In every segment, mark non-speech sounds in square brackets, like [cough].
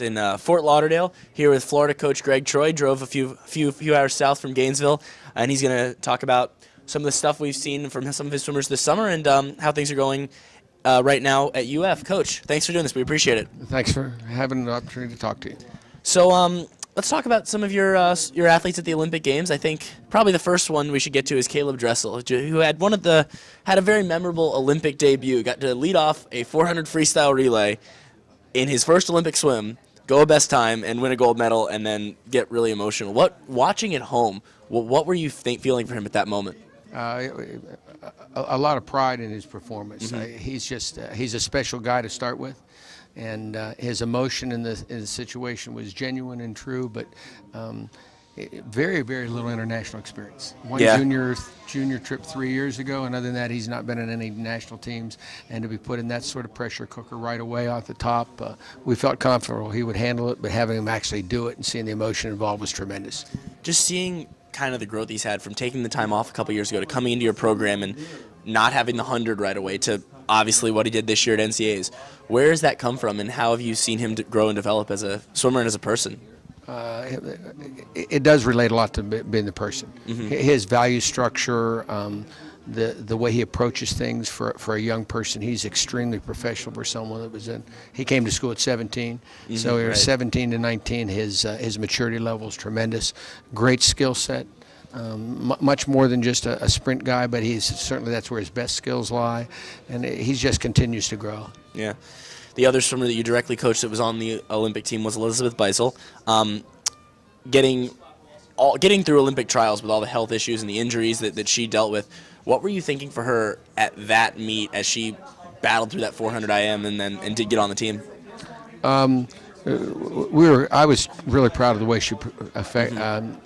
It's in uh, Fort Lauderdale. Here with Florida coach Gregg Troy. Drove a few few few hours south from Gainesville, and he's going to talk about some of the stuff we've seen from some of his swimmers this summer and um, how things are going uh, right now at UF. Coach, thanks for doing this. We appreciate it. Thanks for having the opportunity to talk to you. So, um, let's talk about some of your uh, your athletes at the Olympic Games. I think probably the first one we should get to is Caeleb Dressel, who had one of the had a very memorable Olympic debut. Got to lead off a 400 freestyle relay in his first Olympic swim, go a best time, and win a gold medal, and then get really emotional. What watching at home? What, what were you think, feeling for him at that moment? Uh, a, a, lot of pride in his performance. Mm-hmm. Uh, he's just uh, he's a special guy to start with, and uh, his emotion in the, in the situation was genuine and true. But um, very very little international experience. One yeah. junior junior trip three years ago, and other than that, he's not been in any national teams. And to be put in that sort of pressure cooker right away off the top, uh, we felt comfortable he would handle it. But having him actually do it and seeing the emotion involved was tremendous. Just seeing kind of the growth he's had from taking the time off a couple years ago to coming into your program and not having the 100 right away to obviously what he did this year at NCAAs. Where has that come from, and how have you seen him grow and develop as a swimmer and as a person? Uh, it, it, does relate a lot to being the person. Mm-hmm. His value structure, um, the the way he approaches things for for a young person. He's extremely professional for someone that was in. He came to school at 17, mm-hmm, so he was right. 17 to 19. His uh, his maturity level is tremendous. Great skill set. Um, m- much more than just a, a, sprint guy, but he's certainly that's where his best skills lie, and he just continues to grow. Yeah. The other swimmer that you directly coached that was on the Olympic team was Elizabeth Beisel. Um, getting all, getting through Olympic trials with all the health issues and the injuries that, that she dealt with what were you thinking for her at that meet as she battled through that 400 IM and then and did get on the team? Um, we were. I was really proud of the way she affect, mm-hmm. um,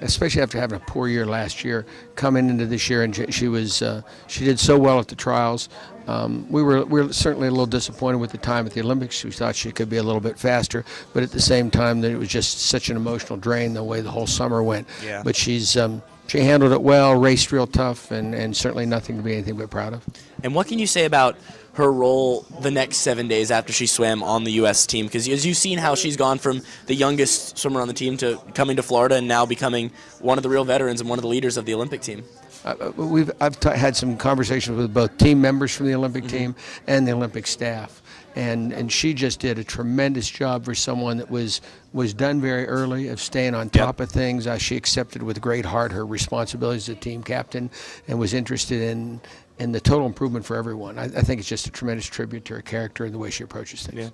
especially after having a poor year last year, coming into this year, and she was uh, she did so well at the trials. Um, we were we were certainly a little disappointed with the time at the Olympics. We thought she could be a little bit faster, but at the same time, that it was just such an emotional drain the way the whole summer went. Yeah. But she's um, she handled it well, raced real tough, and, and certainly nothing to be anything but proud of. And what can you say about her role the next seven days after she swam on the U.S. team? Because as you've seen how she's gone from the youngest swimmer on the team to coming to Florida and now becoming one of the real veterans and one of the leaders of the Olympic team. Uh, uh we've I've had some conversations with both team members from the Olympic mm-hmm. team and the Olympic staff and and she just did a tremendous job for someone that was was done very early of staying on top yep. of things. Uh, she accepted with great heart her responsibilities as a team captain and was interested in in the total improvement for everyone. I, I think it's just a tremendous tribute to her character and the way she approaches things. Yeah.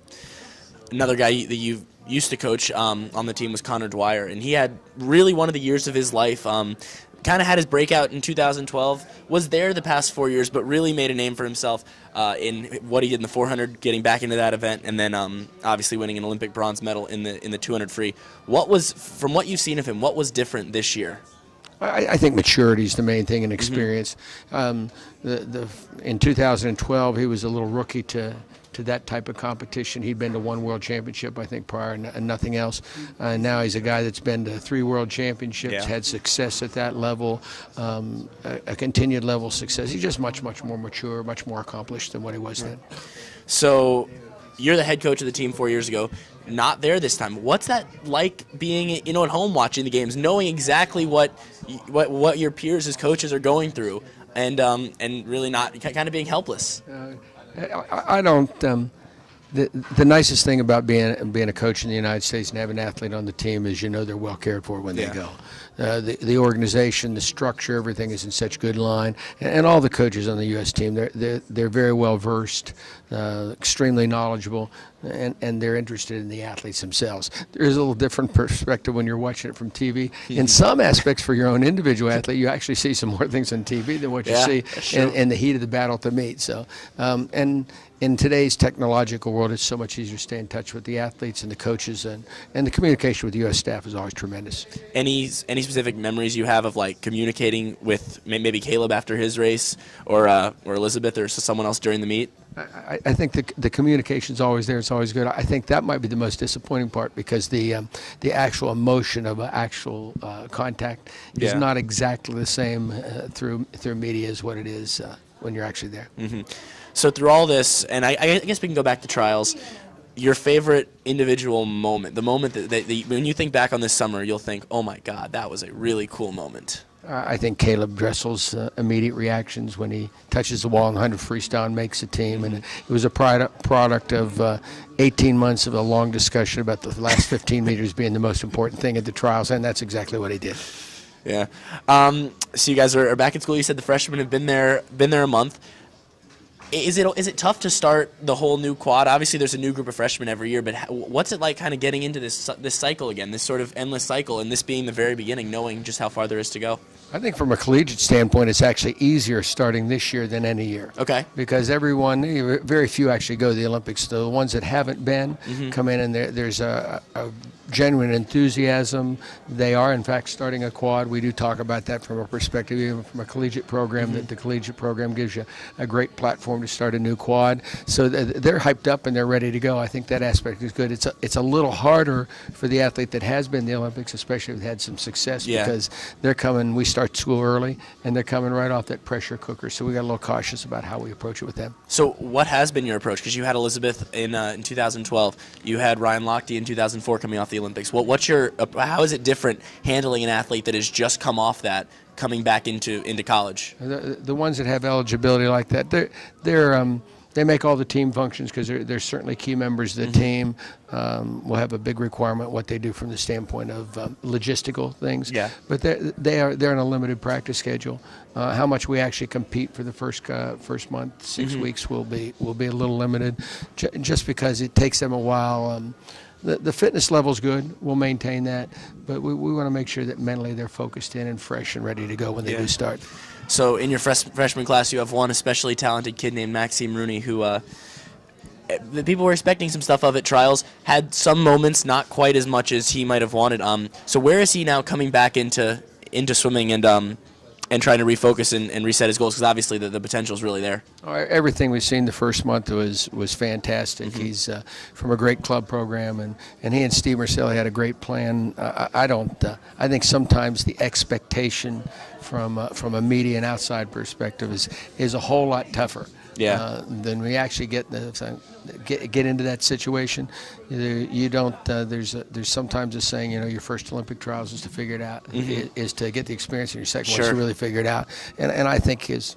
Another guy that you used to coach um, on the team was Conor Dwyer, and he had really one of the years of his life. Um, kind of had his breakout in 2012. Was there the past four years, but really made a name for himself uh, in what he did in the 400, getting back into that event, and then um, obviously winning an Olympic bronze medal in the in the 200 free. What was from what you've seen of him? What was different this year? I, I think maturity is the main thing and mm-hmm. experience. Mm-hmm. Um, the, the, in 2012, he was a little rookie to to that type of competition. He'd been to one world championship, I think, prior and nothing else. Uh, now he's a guy that's been to three world championships, yeah. had success at that level, um, a, a, continued level of success. He's just much, much more mature, much more accomplished than what he was then. So you're the head coach of the team four years ago. Not there this time. What's that like being, you know, at home watching the games, knowing exactly what what what your peers as coaches are going through, and um, and really not kind of being helpless. Uh, I, I don't. Um, the, the nicest thing about being being a coach in the United States and having an athlete on the team is you know they're well cared for when yeah. they go. Uh, the, the organization, the structure, everything is in such good line, and, and all the coaches on the U.S. team they're they're, they're very well versed, uh, extremely knowledgeable, and, and they're interested in the athletes themselves. There's a little different [laughs] perspective when you're watching it from TV. In some aspects, for your own individual athlete, you actually see some more things on TV than what you yeah, see in, in, the heat of the battle to meet. So, um, and in today's technological world, it's so much easier to stay in touch with the athletes and the coaches, and, and the communication with the U.S. staff is always tremendous. Any any specific memories you have of like communicating with maybe Caeleb after his race, or uh, or Elizabeth, or someone else during the meet? I, I think the, the communication is always there. It's always good. I think that might be the most disappointing part because the um, the actual emotion of actual uh, contact is yeah. not exactly the same uh, through through media as what it is uh, when you're actually there. Mm-hmm. So through all this, and I, I, guess we can go back to trials. Your favorite individual moment, the moment that, that, that, when you think back on this summer, you'll think, "Oh my God, that was a really cool moment." I think Caeleb Dressel's uh, immediate reactions when he touches the wall in 100 freestyle and makes a team, and it was a product product of uh, 18 months of a long discussion about the last 15 [laughs] meters being the most important thing at the trials, and that's exactly what he did. Yeah. Um, so you guys are, are back at school. You said the freshmen have been there, been there a month is it is it tough to start the whole new quad? Obviously, there's a new group of freshmen every year, but what's it like, kind of getting into this this cycle again, this sort of endless cycle, and this being the very beginning, knowing just how far there is to go? I think from a collegiate standpoint, it's actually easier starting this year than any year. Okay. Because everyone, very few actually go to the Olympics. The ones that haven't been mm-hmm. come in, and there's a, a genuine enthusiasm. They are, in fact, starting a quad. We do talk about that from a perspective, even from a collegiate program, mm-hmm. that the collegiate program gives you a great platform to start a new quad. So they're hyped up and they're ready to go. I think that aspect is good. It's a, it's a little harder for the athlete that has been in the Olympics, especially if they've had some success, yeah. because they're coming, we start school early, and they're coming right off that pressure cooker. So we got a little cautious about how we approach it with them. So what has been your approach? Because you had Elizabeth in, uh, in 2012, you had Ryan Lochte in 2004 coming off the Olympics. What, what's your how is it different handling an athlete that has just come off that coming back into into college? The, the ones that have eligibility like that, they're they're um, they make all the team functions because they're, they're certainly key members of the mm-hmm. team. Um, will have a big requirement what they do from the standpoint of um, logistical things. Yeah. But they're, they are they're on a limited practice schedule. Uh, how much we actually compete for the first uh, first month, 6 mm-hmm. weeks will be will be a little limited, j- just because it takes them a while. Um, the, the fitness level's good. We'll maintain that, but we, we want to make sure that mentally they're focused in and fresh and ready to go when they yeah. do start. So in your fresh, freshman class, you have one especially talented kid named Maxime Rooney who. Uh, the people were expecting some stuff of at trials. Had some moments, not quite as much as he might have wanted. Um, so where is he now coming back into into swimming and um, and trying to refocus and, and reset his goals because obviously the, the potential is really there. Everything we've seen the first month was was fantastic. Mm-hmm. He's uh, from a great club program, and, and he and Steve Morsilli had a great plan. Uh, I don't. Uh, I think sometimes the expectation from uh, from a media and outside perspective is is a whole lot tougher yeah. Uh, then we actually get, the, get get into that situation. You, you don't. Uh, there's a, there's sometimes a saying, you know, your first Olympic trials is to figure it out, mm-hmm. is, to get the experience, and your second sure. one to really figure it out. And and I think his.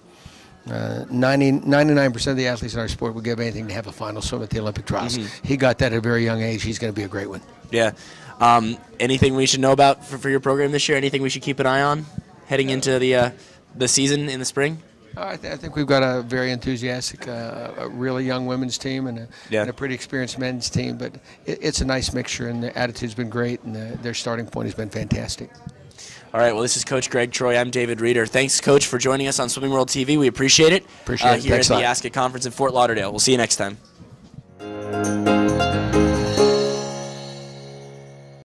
Uh, 90, 99% of the athletes in our sport would give anything to have a final swim at the Olympic trials. Mm-hmm. He got that at a very young age. He's going to be a great one. Yeah. Um, anything we should know about for, for, your program this year? Anything we should keep an eye on heading into the uh, the season in the spring? I, th- I, think we've got a very enthusiastic, uh, a really young women's team and a, yeah. and a pretty experienced men's team. But it, it's a nice mixture, and the attitude's been great, and the, their starting point has been fantastic. All right. Well, this is Coach Gregg Troy. I'm David Rieder. Thanks, Coach, for joining us on Swimming World TV. We appreciate it. Appreciate uh, it. Here Thanks at the ASCA conference in Fort Lauderdale. We'll see you next time.